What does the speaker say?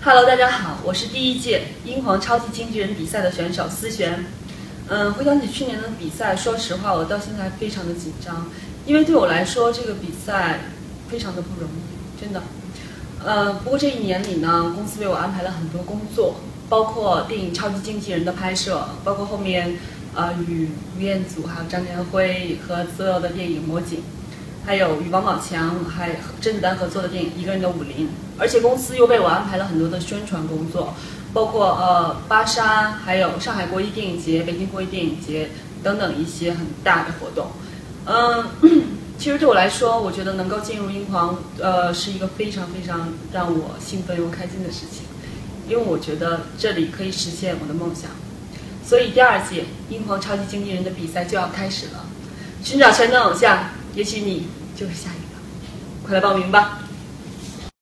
Hello，大家好，我是第一届英皇超级经纪人比赛的选手思璇。嗯，回想起去年的比赛，说实话，我到现在非常的紧张，因为对我来说，这个比赛非常的不容易，真的。呃，不过这一年里呢，公司为我安排了很多工作，包括电影《超级经纪人》的拍摄，包括后面呃与吴彦祖还有张天辉和所有的电影魔警。还有与王宝强还甄子丹合作的电影《一个人的武林》，而且公司又为我安排了很多的宣传工作，包括呃芭莎，还有上海国际电影节、北京国际电影节等等一些很大的活动。嗯，其实对我来说，我觉得能够进入英皇，呃，是一个非常非常让我兴奋又开心的事情，因为我觉得这里可以实现我的梦想。所以第二届英皇超级经纪人的比赛就要开始了，寻找全能偶像，也许你。就是下一个，快来报名吧！